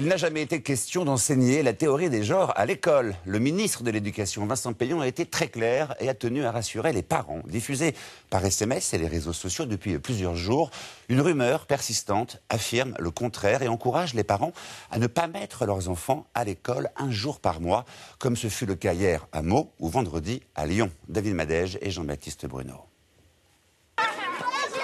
Il n'a jamais été question d'enseigner la théorie des genres à l'école. Le ministre de l'Éducation, Vincent Payon, a été très clair et a tenu à rassurer les parents. Diffusé par SMS et les réseaux sociaux depuis plusieurs jours, une rumeur persistante affirme le contraire et encourage les parents à ne pas mettre leurs enfants à l'école un jour par mois, comme ce fut le cas hier à Meaux ou vendredi à Lyon. David Madège et Jean-Baptiste Bruno.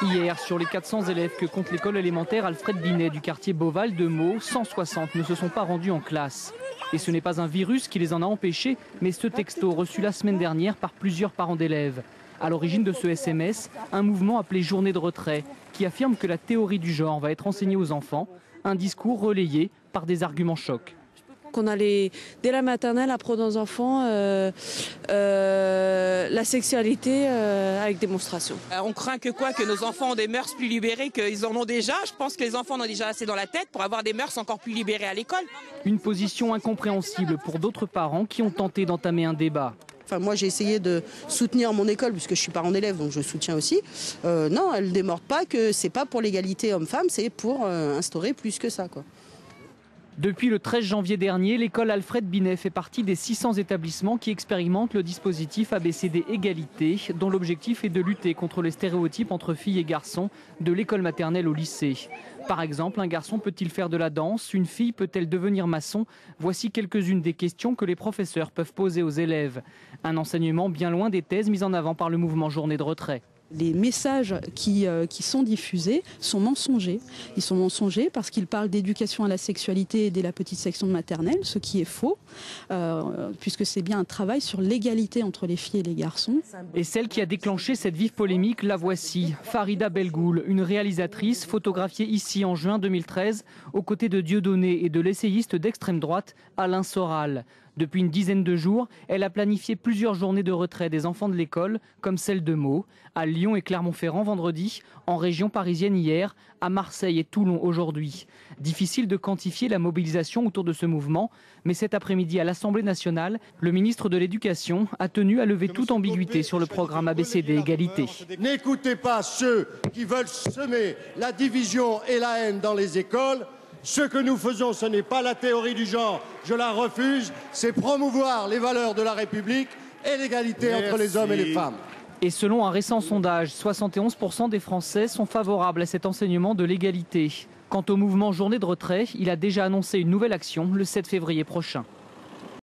Hier, sur les 400 élèves que compte l'école élémentaire Alfred Binet du quartier Beauval de Meaux, 160 ne se sont pas rendus en classe. Et ce n'est pas un virus qui les en a empêchés, mais ce texto reçu la semaine dernière par plusieurs parents d'élèves. À l'origine de ce SMS, un mouvement appelé Journée de retrait, qui affirme que la théorie du genre va être enseignée aux enfants, un discours relayé par des arguments chocs qu'on allait dès la maternelle apprendre aux enfants euh, euh, la sexualité euh, avec démonstration. On craint que quoi Que nos enfants ont des mœurs plus libérées qu'ils en ont déjà. Je pense que les enfants en ont déjà assez dans la tête pour avoir des mœurs encore plus libérées à l'école. Une position incompréhensible pour d'autres parents qui ont tenté d'entamer un débat. Enfin, moi, j'ai essayé de soutenir mon école, puisque je suis parent d'élève, donc je soutiens aussi. non, elle ne démorde pas que c'est pas pour l'égalité homme-femme, c'est pour instaurer plus que ça. Quoi. Depuis le 13 janvier dernier, l'école Alfred Binet fait partie des 600 établissements qui expérimentent le dispositif ABCD Égalité, dont l'objectif est de lutter contre les stéréotypes entre filles et garçons, de l'école maternelle au lycée. Par exemple, un garçon peut-il faire de la danse? Une fille peut-elle devenir maçon? Voici quelques-unes des questions que les professeurs peuvent poser aux élèves. Un enseignement bien loin des thèses mises en avant par le mouvement Journée de retrait les messages qui, euh, qui, sont diffusés sont mensongers. Ils sont mensongers parce qu'ils parlent d'éducation à la sexualité dès la petite section maternelle, ce qui est faux, euh, puisque c'est bien un travail sur l'égalité entre les filles et les garçons. Et celle qui a déclenché cette vive polémique, la voici, Farida Belgoul, une réalisatrice photographiée ici en juin 2013 aux côtés de Dieudonné et de l'essayiste d'extrême droite Alain Soral. Depuis une dizaine de jours, elle a planifié plusieurs journées de retrait des enfants de l'école, comme celle de Meaux, à Lyon et Clermont-Ferrand vendredi, en région parisienne hier, à Marseille et Toulon aujourd'hui. Difficile de quantifier la mobilisation autour de ce mouvement, mais cet après-midi à l'Assemblée nationale, le ministre de l'Éducation a tenu à lever toute ambiguïté sur le programme ABCD Égalité. N'écoutez pas ceux qui veulent semer la division et la haine dans les écoles. Ce que nous faisons, ce n'est pas la théorie du genre, je la refuse, c'est promouvoir les valeurs de la République et l'égalité entre les hommes et les femmes. Et selon un récent sondage, 71% des Français sont favorables à cet enseignement de l'égalité. Quant au mouvement Journée de retrait, il a déjà annoncé une nouvelle action le 7 février prochain.